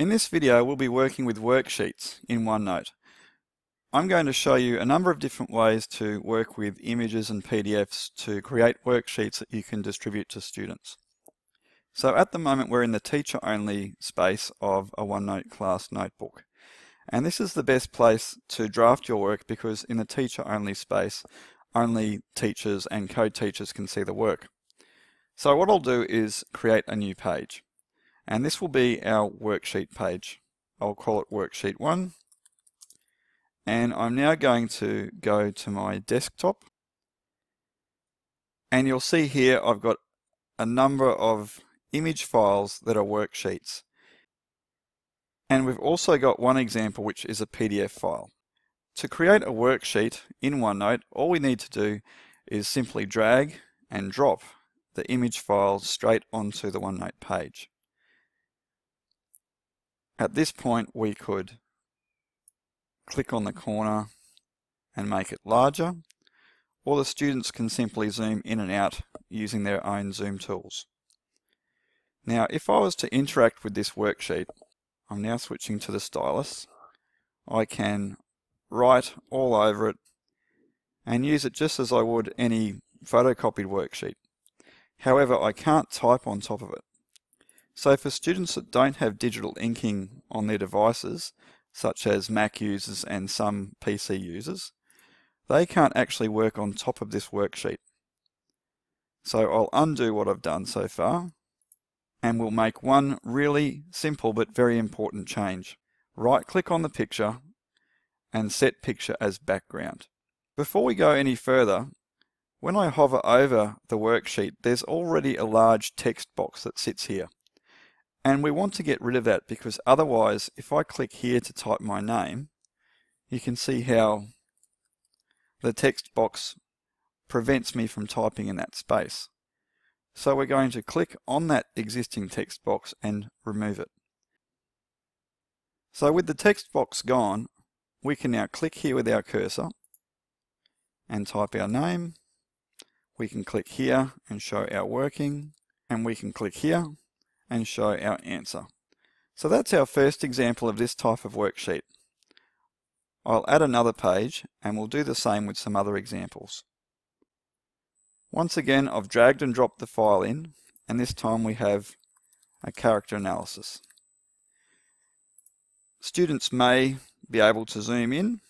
In this video we'll be working with worksheets in OneNote. I'm going to show you a number of different ways to work with images and PDFs to create worksheets that you can distribute to students. So at the moment we're in the teacher only space of a OneNote class notebook. And this is the best place to draft your work because in the teacher only space only teachers and co-teachers can see the work. So what I'll do is create a new page. And this will be our worksheet page. I'll call it worksheet 1. And I'm now going to go to my desktop. And you'll see here I've got a number of image files that are worksheets. And we've also got one example which is a PDF file. To create a worksheet in OneNote, all we need to do is simply drag and drop the image file straight onto the OneNote page. At this point we could click on the corner and make it larger or the students can simply zoom in and out using their own zoom tools. Now if I was to interact with this worksheet, I'm now switching to the stylus, I can write all over it and use it just as I would any photocopied worksheet. However, I can't type on top of it. So for students that don't have digital inking on their devices, such as Mac users and some PC users, they can't actually work on top of this worksheet. So I'll undo what I've done so far, and we'll make one really simple but very important change. Right click on the picture and set picture as background. Before we go any further, when I hover over the worksheet, there's already a large text box that sits here. And we want to get rid of that because otherwise, if I click here to type my name, you can see how the text box prevents me from typing in that space. So we're going to click on that existing text box and remove it. So with the text box gone, we can now click here with our cursor and type our name. We can click here and show our working and we can click here and show our answer. So that's our first example of this type of worksheet. I'll add another page and we'll do the same with some other examples. Once again I've dragged and dropped the file in and this time we have a character analysis. Students may be able to zoom in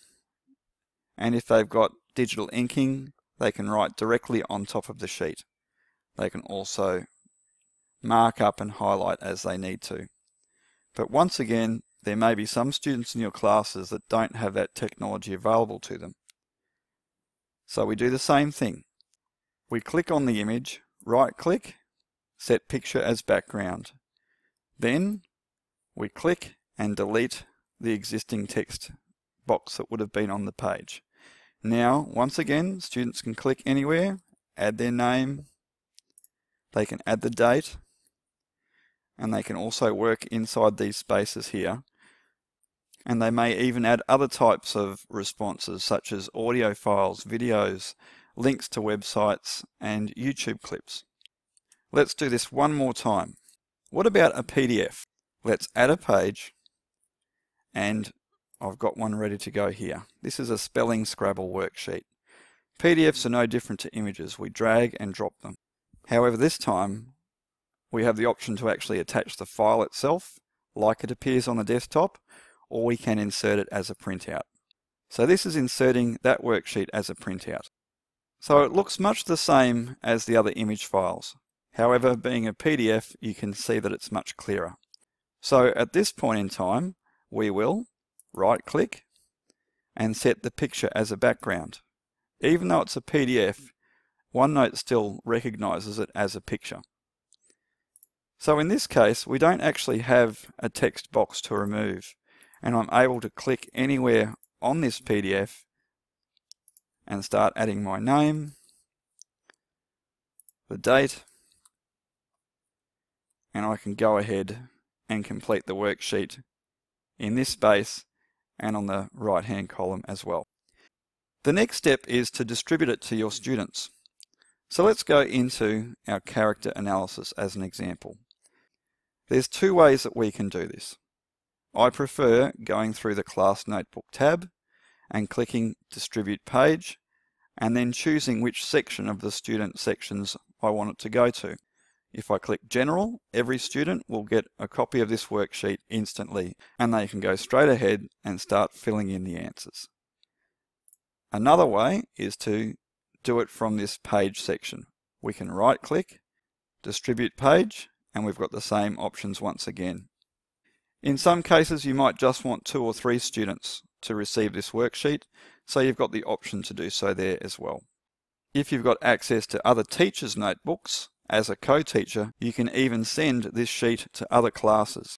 and if they've got digital inking they can write directly on top of the sheet. They can also mark up and highlight as they need to. But once again, there may be some students in your classes that don't have that technology available to them. So we do the same thing. We click on the image, right click, set picture as background. Then we click and delete the existing text box that would have been on the page. Now, once again, students can click anywhere, add their name, they can add the date, and they can also work inside these spaces here. And they may even add other types of responses such as audio files, videos, links to websites, and YouTube clips. Let's do this one more time. What about a PDF? Let's add a page and I've got one ready to go here. This is a spelling Scrabble worksheet. PDFs are no different to images. We drag and drop them. However, this time we have the option to actually attach the file itself like it appears on the desktop or we can insert it as a printout. So this is inserting that worksheet as a printout. So it looks much the same as the other image files. However, being a PDF, you can see that it's much clearer. So at this point in time, we will right click and set the picture as a background. Even though it's a PDF, OneNote still recognizes it as a picture. So in this case, we don't actually have a text box to remove, and I'm able to click anywhere on this PDF and start adding my name, the date, and I can go ahead and complete the worksheet in this space and on the right hand column as well. The next step is to distribute it to your students. So let's go into our character analysis as an example. There's two ways that we can do this. I prefer going through the class notebook tab and clicking distribute page and then choosing which section of the student sections I want it to go to. If I click general, every student will get a copy of this worksheet instantly and they can go straight ahead and start filling in the answers. Another way is to do it from this page section. We can right click, distribute page, and we've got the same options once again. In some cases you might just want two or three students to receive this worksheet, so you've got the option to do so there as well. If you've got access to other teachers' notebooks, as a co-teacher, you can even send this sheet to other classes.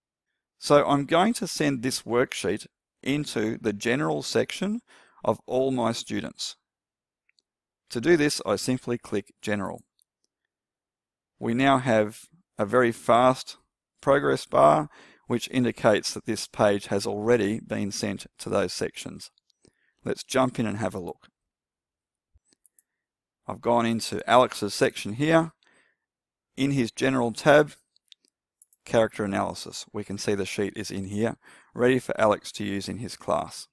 So I'm going to send this worksheet into the general section of all my students. To do this, I simply click General. We now have a very fast progress bar which indicates that this page has already been sent to those sections. Let's jump in and have a look. I've gone into Alex's section here. In his General tab, Character Analysis, we can see the sheet is in here, ready for Alex to use in his class.